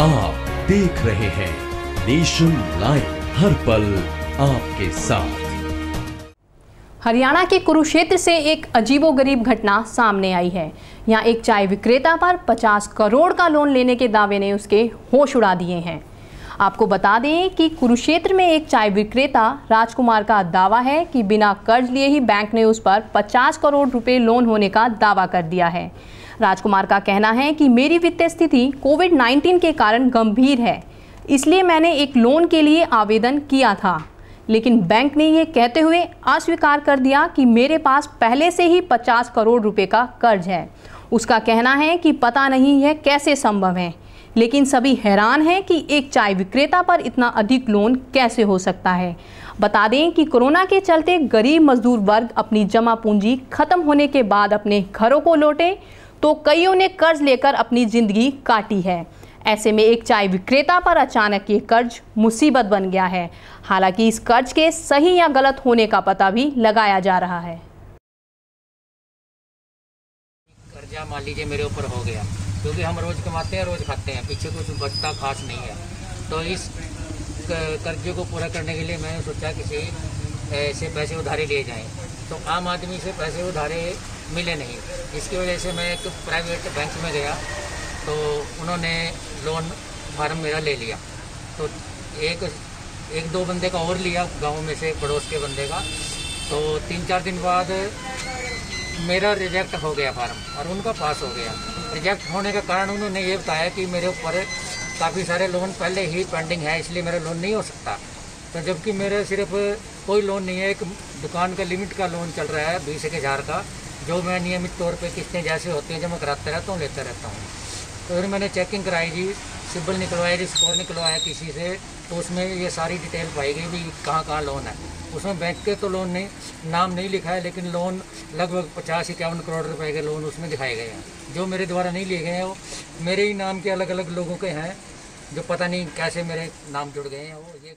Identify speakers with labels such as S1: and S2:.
S1: आप देख रहे हैं नेशन लाइव हर पल आपके साथ।
S2: हरियाणा के कुरुक्षेत्र से एक अजीबोगरीब घटना सामने आई है। यहाँ एक चाय विक्रेता पर 50 करोड़ का लोन लेने के दावे ने उसके होश उड़ा दिए हैं। आपको बता दें कि कुरुक्षेत्र में एक चाय विक्रेता राजकुमार का दावा है कि बिना कर्ज लिए ही बैंक ने उस पर 50 करोड़ रुपए लोन होने का दावा कर दिया है। राजकुमार का कहना है कि मेरी वित्तीय स्थिति कोविड 19 के कारण गंभीर है। इसलिए मैंने एक लोन के लिए आवेदन किया था। लेकिन बैंक ने यह कहते हुए अस्वीकार कर दिया कि मेरे पास पहले से ही 50 करोड़ रुपए का कर्ज है। उसका कहना है कि पता नहीं है कैसे संभव है। लेकिन सभी हैरान हैं कि एक चाय विक्रेता पर इतना अधिक लोन कैसे हो सकता है। बता दें कि कोरोना के चलते गरीब मजदूर वर्ग अपनी जमा पूंजी खत्म होने के बाद अपने घरों को लौटे। तो कईयों ने कर्ज लेकर अपनी ज़िंदगी काटी है। ऐसे में एक चाय विक्रेता पर अचानक ये कर्ज मुसीबत बन गया है। हालाँकि इस कर्ज के सही या गलत होने का पता भी लगाया जा रहा है।
S3: कर्जा मान लीजिए मेरे ऊपर हो गया, क्योंकि हम रोज़ कमाते हैं, रोज़ खाते हैं। पीछे कुछ बचता खास नहीं है। तो इस कर्जे को पूरा करने के लिए मैंने सोचा किसी ऐसे पैसे उधारे लिए जाएँ। तो आम आदमी से पैसे उधारे मिले नहीं। इसकी वजह से मैं एक प्राइवेट बैंक में गया तो उन्होंने लोन फार्म मेरा ले लिया। तो एक एक दो बंदे का और लिया गाँव में से, पड़ोस के बंदे का। तो तीन चार दिन बाद मेरा रिजेक्ट हो गया फार्म, और उनका पास हो गया। रिजेक्ट होने का कारण उन्होंने ये बताया कि मेरे ऊपर काफ़ी सारे लोन पहले ही पेंडिंग है, इसलिए मेरा लोन नहीं हो सकता। तो जबकि मेरे सिर्फ़ कोई लोन नहीं है, एक दुकान का लिमिट का लोन चल रहा है, बीस एक हज़ार का, जो मैं नियमित तौर पे किस्तें जैसे होती हैं, जब मैं कराता रहता हूँ, लेता रहता हूँ। तो फिर मैंने चेकिंग कराई जी, सिबिल निकलवाया जी स्कोर निकलवाया किसी से तो उसमें ये सारी डिटेल पाई गई भी कहाँ कहाँ लोन है। उसमें बैंक के तो लोन नहीं, नाम नहीं लिखा है, लेकिन लोन लगभग पचास इक्यावन करोड़ रुपए के लोन उसमें दिखाए गए हैं। जो मेरे द्वारा नहीं लिए गए हैं, वो मेरे ही नाम के अलग अलग लोगों के हैं, जो पता नहीं कैसे मेरे नाम जुड़ गए हैं, वो ये